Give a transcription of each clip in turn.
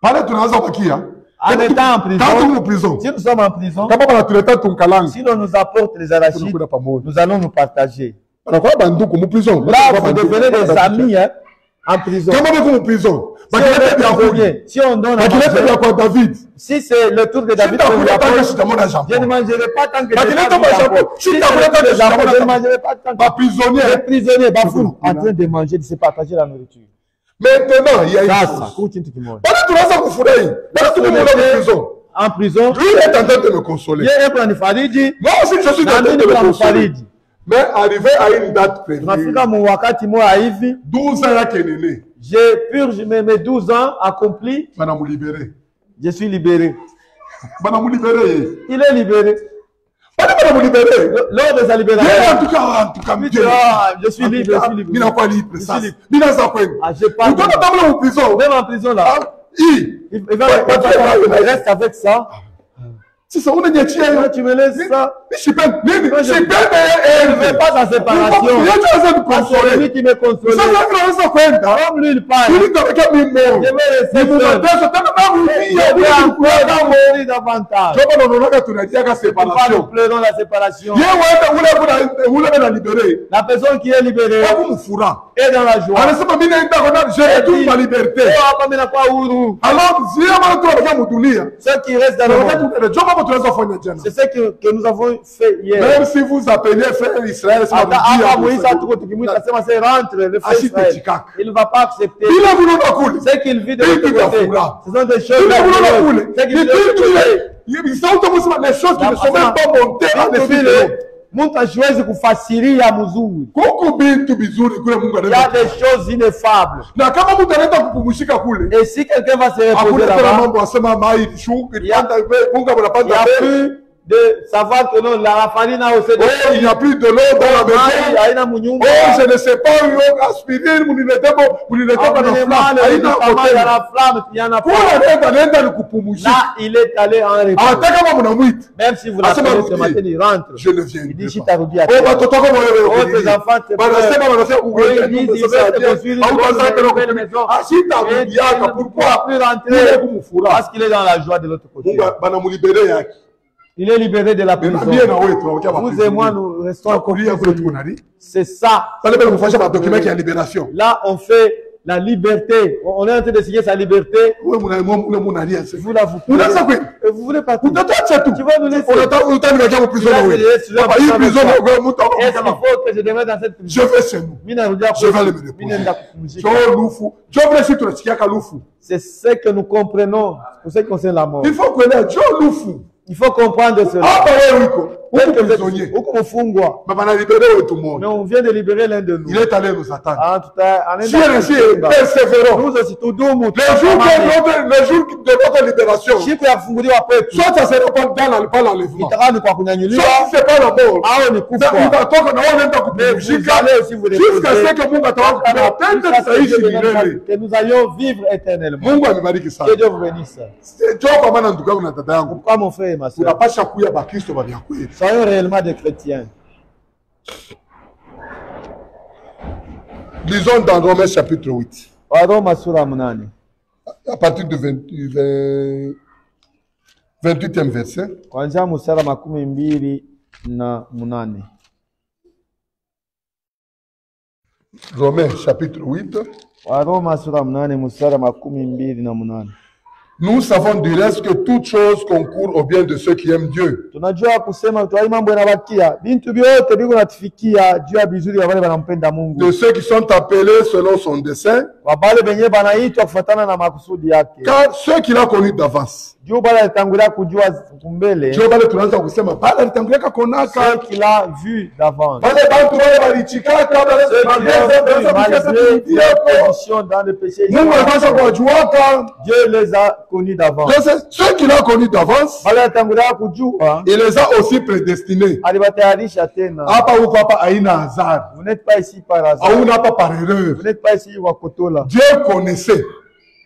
pale tunaanza bakia En étant en prison, si nous sommes en prison, si l'on nous apporte les arachides, nous allons nous partager. Là, vous devenez des amis hein, en prison. mu prison. Si on prisonnier, donne à david. Si c'est le tour de David je ne mangerai pas tant que je ne mangerai pas tant que Bafoum, Voilà. en train de manger, de se partager la nourriture. Maintenant il y a une chose. Kufurahi En prison, lui il est en train de me consoler. Yeye moi aussi je suis en train de me consoler. Mais arrivé à une date prévue Tunafika mu wakati moja hivi, 12 ans yake j'ai purgé mes mes 12 ans accomplis, je suis libéré. Il est libéré. Lors de sa libération, en tout cas en tout cas il dit, mjeni. ah, je suis En libre, je suis libre. libre Je suis sasa libre. mina za kwenu Ah, j'ai pas utoka de- tamla mu prison Même en prison là, Ah, il, il il il reste avec ça. sasa unanyachia Là, hiyo tu me laisses ça. Je- ne vais pas en séparation. C'est lui qui me console. Comme lui, il parle. Je vais rester davantage. Separation. pleurons la séparation. La personne qui est libérée mfura. est dans la joie. Anasema mimi naenda kwa nani? Je tout ma liberté. Oh. Alors, tu Ceux qui restent dans le monde, c'est ce que, que nous avons fait hier. Même si vous appelez frère Israël, c'est Hata hapa marudia. Moïse tuko tukimwita asema c'est rentre le frère Ashite Israël. chikaka. Il ne va pas accepter. Bila mnaona kule. Ce qu'il vit de Vitu l'autre vya côté. furaha. Ce sont des choses Bila mnaona merveilleuses. kule. Ce qu'il vit de Vitu l'autre côté. vile. Ils sont comme ça, les choses qui ne sont même pas montées à Vitu l'esprit de vile l'homme. mtu asiwezi kufasiria mzuri. Kuko vitu vizuri kule Mungu Il y a anaweza. des choses ineffables. Na kama mtu anaenda kupumzika kule, Et si quelqu'un va se reposer hakuna tena là-bas, mambo asema mai shuka Il y a- il de savoir que non, la farine a aussi Oh, il n'y a plus de l'eau dans la Mai maison. Oh, je ne sais pas, yo, aspirine, muniletee bo, muniletee bana Amenemale, fulani. Haina kama hotel. yana flamme, il y en a Kwa pas. anaenda ni kupumzika. Là, il est allé en kama mnamwita, Même si vous Asema l'appelez ce matin, il rentre. je ne Il viendrai dit, si pas. t'as rudia. Oh, watoto wako wewe Oh, tes enfants te pleurent. ils disent, ils une maison. Et il ne pourra pourquoi? plus rentrer parce qu'il est dans la joie de l'autre côté. Il est libéré de la prison. Vous et moi, nous restons en? C'est ça. Là, on fait la liberté. On est en train de signer sa liberté. Sasa. Vous là, vous voulez pas tout. Tu. Vas nous laisser. Nous Est-ce qu'il faut que je demeure dans cette prison Je vais chez nous. Je vais le me. C'est ce que nous comprenons pour ce qui concerne la mort. Il faut kuelewa jo lufu. Il faut comprendre cela. Prisonnier. mfungwa. Baba na Mais mmoja. on vient de libérer l'un de nous. Il est allé nous attendre. Ah, tout à Si elle persévérons. Nous aussi. Les jours de notre, de libération. Siku ya kufunguliwa kwetu Soit ça sera pas dans pas l'enlèvement. kwa kunyanyuliwa Soit c'est pas la mort. ni kufa. utatoka na wewe kupumzika jusqu'à ce que Mungu atawakupa tende tutaishi milele. Que nous allions vivre éternellement. Mungu amebariki sana. Que Dieu vous bénisse. Jo kwa maana ndugu yangu na dada yangu Pourquoi mon frère et ma soeur unapasha kuya bakristo ba vya kweli. Soyons réellement des chrétiens. Lisons dans Romains chapitre 8, Waroma sura munane à partir du 20 20 28e verset. kuanzia mstari makumi mbili na munane. Romains chapitre 8. Waroma sura munane mstari makumi mbili na munane. Nous savons du reste que toute chose concourt au bien de ceux qui aiment Dieu. De ceux qui sont appelés selon son dessein. Car ceux qu'il a connus d'avance. ceux qu'il a vu d'avance. Dieu les a connus d'avance. Donc, c'est ceux qu'il a connus d'avance, kujua, il les a aussi prédestinés. hasard. Vous n'êtes pas ici par hasard, Hauna hapa par erreur. vous n'êtes pas ici wakotola. Dieu connaissait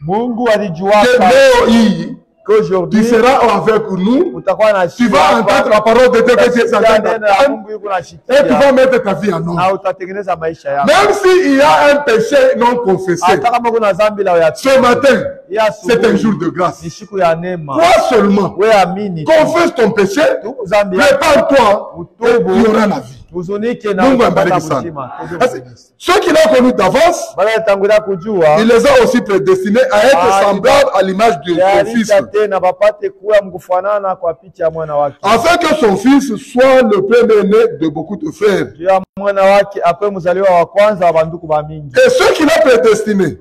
Mungu que leo hii tu seras avec nous, tu vas entendre la parole de Dieu que tu es en train et tu vas mettre ta vie en ordre. Même s'il y a un péché non confessé, ce matin, c'est un jour de grâce. Toi seulement, confesse ton péché, répands-toi, et tu auras la vie. Mungu sana. Ceux qu'il a connus d'avance, il les a aussi prédestinés à être Ah, semblables à l'image de son fils, afin que son fils soit le premier-né de beaucoup de frères. Et ceux qu'il a prédestinés,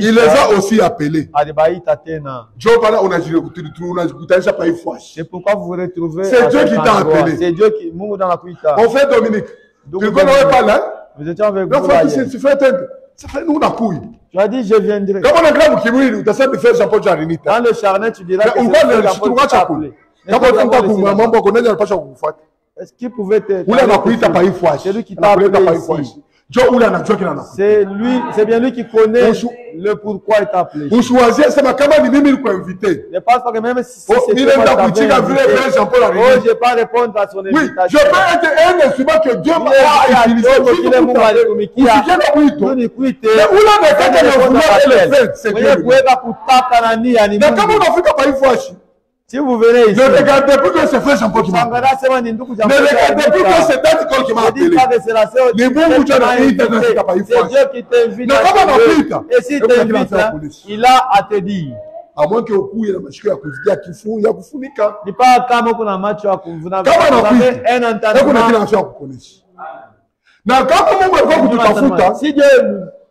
il les a aussi appelés. C'est pourquoi vous vous retrouvez C'est Dieu qui t'a appelé. Anakuita. Mon frère Dominique, Donc, tu ne connais pas là? Nous étions avec vous tu un ça fait nous la couille. Tu as dit je viendrai. Faire Jean-Paul Jarinita. Dans le charnet tu diras que t'a Jean-Paul, yako nani anapaswa kukufuata? Est-ce qu'il pouvait te. C'est lui qui t'a appelé pa ici. ifwashi. Joe C'est lui, c'est bien lui qui connaît le pourquoi il t'a appelé. Je pense pas que même si Oh, c'était il est invité. Oh, je vais pas répondre à son Oui, je invitation. peux être un instrument que Dieu m'a Yeye utilisé. c'est Na kama unafika pa ifwashi, Si vous venez ici, ne regardez plus que c'est frère Jean-Paul qui m'a appelé. Ne regardez plus que c'est qui m'a appelé. Dieu qui t'invite. Et s'il t'invite, hein, il a à te dire. À moins que ukuye na mashiko ya kufikia kifu ya kufunika. Ni pas kama kuna macho ya kuvuna. Kama kila. Na kama Mungu alikuwa kututafuta, Si Dieu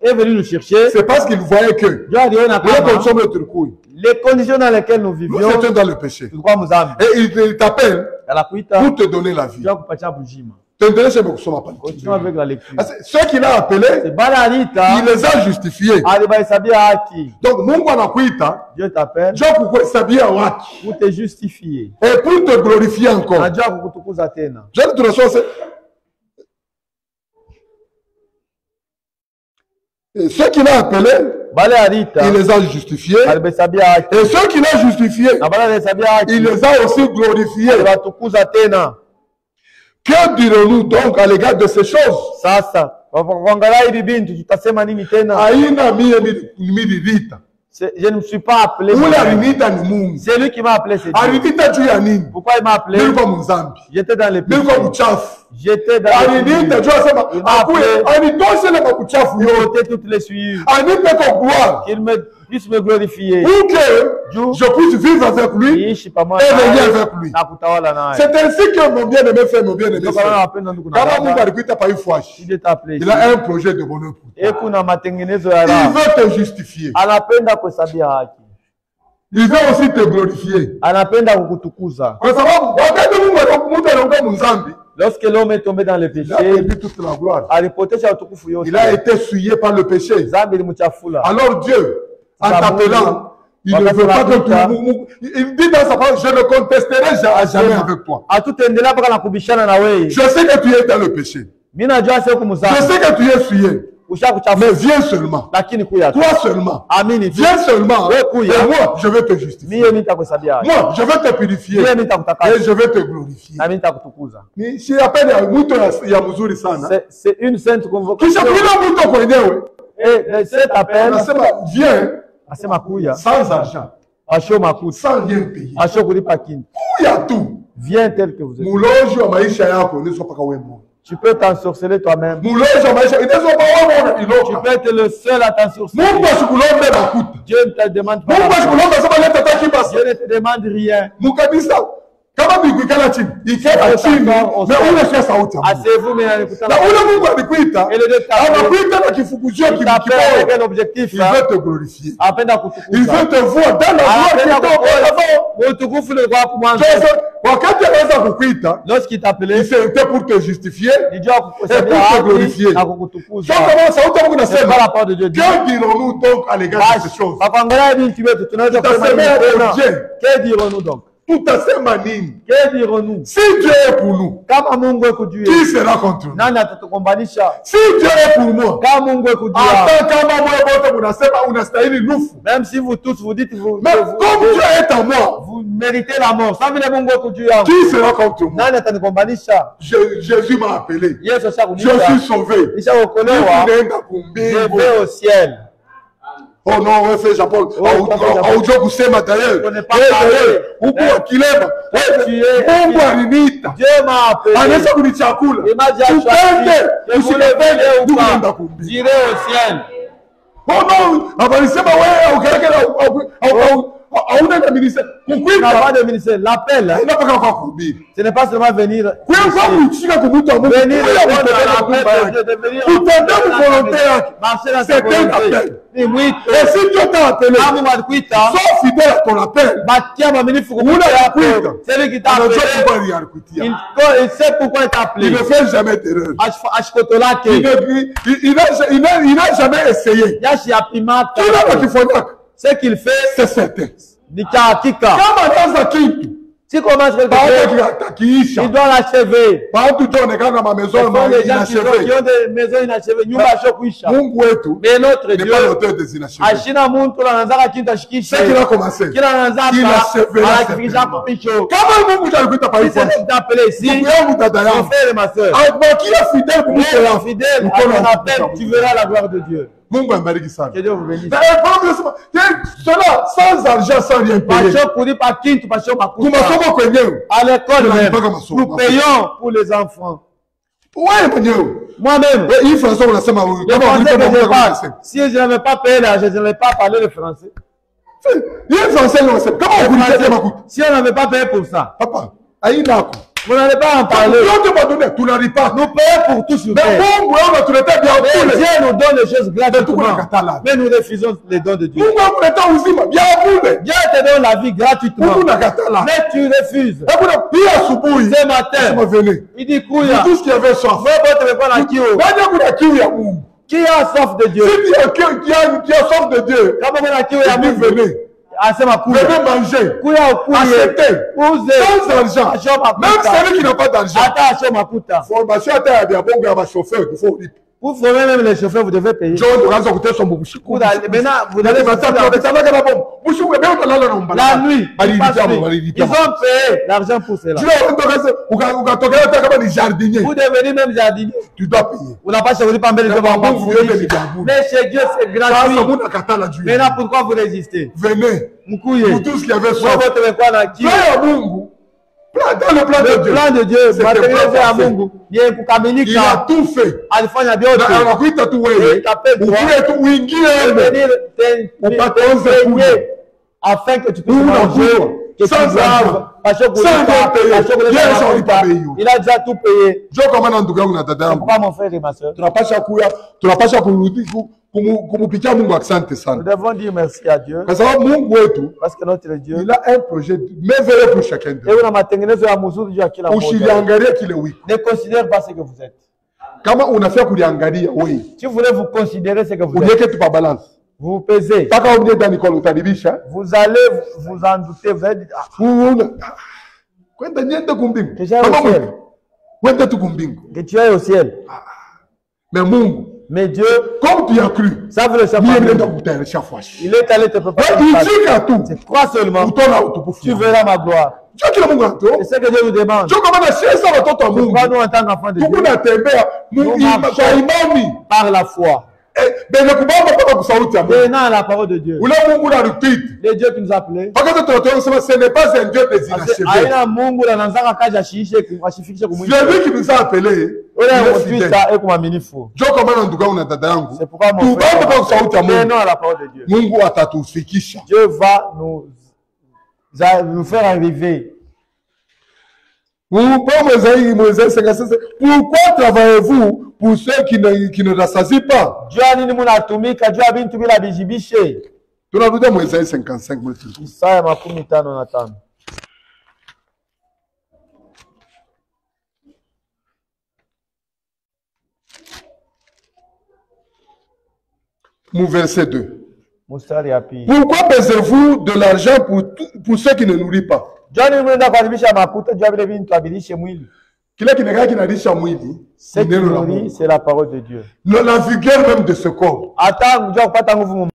est venu nous chercher, c'est parce qu'il voyait que Dieu a dit on a kama. Les conditions dans lesquelles nous Nous vivions, étions dans le péché. Et il t'appelle pour te donner la vie. Continue avec la lecture. Ceux qu'il a appelés, il les a justifiés. haki. Donc Mungu anakuita Dieu t'appelle Dieu haki pour te justifier. et pour te glorifier encore. Tena. Je te Et ceux qu'il a appelés, il les a justifiés. Et ceux qu'il a justifiés, il les a aussi glorifiés. Que dirons-nous donc à l'égard de ces choses? Haina miye midivita. Je ne me suis pas appelé. C'est lui qui m'a appelé, c'est Dieu. Pourquoi il m'a appelé? J'étais dans les mchafu. J'étais dans les asema Il m'a appelé. yote. Ôter toutes les gloire. Qu'il me, puisse me glorifier. Pour que je puisse vivre avec lui. Et naye avec lui. C'est ainsi que mon bien-aimé fait mon bien-aimé. Fait. il a un projet de bonheur pour toi. Il veut te justifier. Il veut aussi te glorifier. Lorsque l'homme est tombé dans le il a péché, perdu toute la gloire. Il a été souillé par le péché. Alors Dieu, en t'appelant, il ne veut pas que tu... mou- Il dit dans sa parole, je ne contesterai à jamais avec toi. Je sais que tu es dans le péché. Je sais que tu es souillé. Mais viens seulement. Toi seulement. Viens seulement. Et moi, je vais te justifier. Moi, je vais te purifier. Et je vais te glorifier. C'est- une sainte convocation. Et le- cet appel viens sans argent, Asho makuta. sans rien payer. Asho kulipa kintu. Kuya tu. Viens tel que vous êtes. Wa maisha yako unaweza mpaka wewe Mungu. Tu peux t'ensorceler toi-même. Tu peux être le seul à t'ensorceler. Dieu ne te demande pas. Dieu ne te demande rien. Bikuikala chini, ikala chini. Na ule sio sauti ya Mungu. Asseyez-vous, mais n'écoutez Na ule Mungu alikuita, Et le Dieu t'a appelé. anakuita na kifukuzio Il. Il veut te glorifier. Il veut te voir dans la gloire. Sasa, wakati anaweza kukuita c'était pour te justifier Et pour te glorifier. sauti ya Mungu nasema que dirons-nous donc à l'égard de ces choses? Tutasemea? Que dirons-nous donc? Tutasema nini si dieu est pour nous Kama Mungu qui sera contre nous? Nani atatukombanisha? si dieu est pour moi Kama Mungu eko juu hata yako, kama mwe bote munasema unastahili nufu même si vous tous vous dites vous, mais vous, comme dieu est à moi vous méritez la mort, sa vile Mungu eko juu yangu, qui sera contre moi? Nani atanikombanisha? Je- jésus m'a appelé. Yesu je suis sauvé. Nishaokolewa, unaenda je kumbingu vais au ciel. Oh non, wewe Feza Paul, Oh, Feza Paul. haujua kusema d'ailleurs. On n'est pas Eh, parlé. d'ailleurs, huku Eh. wakilema. Eh, Tu es- Mungu aliniita. Dieu m'a appelé. Anaweza kunichakula. Il m'a dit à Tupende, choisir. Que vous le usipende, voulez ou ndugu naenda pas, kumbingu. j'irai au ciel. Oh non, abalisema wewe ukarekera hauna na ministère kukuita pas de ministère. L'appel il n'a pas encore kubiri ce n'est pas seulement venir. Kuyanza muchika kubuta mungu venir. Kutenda volonté yake c'est un appel. Et si Dieu t'a appelé sois fidèle à ton appel. Batia mamilifu kukuita kuita celui qui t'a appelé. il, il sait pourquoi il t'a appelé. Il ne fait jamais d'erreur. Ashkotolake il n'a jamais essayé. Yashi apimata kila bakifondaka ce qu'il fait c'est certain. ni hakika Kama anaanza kitu si commence quelque baada chose ya takiisha, il doit l'achever. Les gens qui ont, qui des maisons inachevées. Nyumba asho kuisha Mungu wetu mais notre Dieu pas l'auteur des inachevés. ashina muntu anaanzaka kintu ashikishe C'est qu'il a commencé? kila anaanzaka Il achevera anakifikisha certainement. mwisho Kama Mungu alikuita pa si c'est hivyo, t'appeler ici. Ndugu yangu, dada mon frère et ma sœur fidèle Mungu Reste yako. fidèle. Wa appel kukuta tu verras la gloire de Dieu Mungu abariki sana. que vous bénisse. Na, Paulo anasema, eh, cela sans argent, sans rien payer. passion kuni pa kintu passion makuta Kumasomo kwenyewe à l'école même nous payons pour les enfants. Wewe mwenyewe moi-même. Hii Francois unasema kama français ulipa si je n'avais pas payé l'argent, je n'avais pas parlé le français. Hii Francois unasema kama ukulipia makuta. Si on n'avait pas payé pour ça, Hapa haina hapo. Vous n'allez pas en parler. Yote madone tunalipa. Nous payons pour tout sur Mais unatuletea vya Mais. Dieu nous donne les choses gratuitement. Mais nous refusons les dons de Dieu. Dieu te donne la vie gratuitement. Mais tu refuses. Asubuhi Ce matin, il dit Kouya, Tout ce qui avait soif. Qui a soif de Dieu? Tu qui a soif de Dieu, venez. Asema Kouya. Venez manger. Kuya ukuye. Acceptez. Uze. Sans argent. Asho makuta. Même celui qui n'a pas d'argent. Hata asho makuta. Formation hata ya vya bongo ya bachauffeur il faut lipa. Pour former même les chauffeurs, vous devez payer. Vous vous. La nuit, ils ont payé l'argent pour cela. Vous devenez même jardinier. Tu dois payer. Vous n'avez pas choisi jambo. Mais chez Dieu, c'est gratuit. Maintenant, pourquoi vous résistez Venez. Pour tous qui avaient Moi, soif. votre na. Plan dans le plan de Le Dieu. plan de Dieu, pas ya. Mungu ni Il a kukamilika. tout fait. Alifanya Na vyote. anakuita tu wewe. toi. Ukule tu uingie te- Upate kule. afin que tu puisses manger, que tu Sans boives, argent. parce que Sans rien payer. parce que vous Yesu n'avez alipa pas bei hiyo. Il a déjà tout payé. Njoo kama na ndugu yangu na dada yangu. pourquoi mon frère et ma soeur, Tunapasha kuya, tunapasha kurudi ku- kumu- kumupikia Mungu asante sana. nous devons dire merci à Dieu Kwa sababu Mungu wetu parce que notre Dieu il a un projet merveilleux pour chacun de nous. ewe na matengenezo ya mzuri juu ya kila mmoja. Usiliangalie kile wiko. Ne considère pas ce que vous êtes. Kama unafia kuliangalia wewe, Si vous voulez vous considérer ce que vous êtes, uliweke tu pa balance. vous vous pesez. Paka uje ndani kwa utaribisha. Vous allez vous en douter. Vous allez dire, ah, Unaona? Kwenda niende kumbingu. Kama. Mungu. Kwenda tu kumbingu. que tu es au ciel. Mais Mungu, Mais Dieu, comme tu as cru, ça fashi. Il est allé te préparer. C'est crois seulement. Tu verras ma gloire. C'est ce que Dieu nous demande. Pourquoi nous, en tant qu'enfants de Dieu, Nous marchons. par la foi, Eh, ya Mungu. venant la parole de Dieu, le Dieu qui nous a appelés, ce n'est pas un Dieu kumwisho. Celui qui nous a appelés. C'est pourquoi mon frère, venons à la parole de Dieu. Dieu va nous, va nous faire arriver. Pourquoi travaillez-vous pour ceux qui ne qui ne rassasient pas? juu ya nini munatumika juu ya bintu bila bijibishe Tunarudia Moïse 55 mwetu. isaya makumi tano na tano Mon verset 2. mustari ya pili Pourquoi baisez-vous de l'argent pour, pour ceux qui ne nourrissent pas? Joni mnaenda kuharibisha makuta juu ya vile vintu abilishe mwili kile kinekaka kinalisha mwili c'est la parole de Dieu. La vigueur même de ce corps. Hata mjua kupata nguvu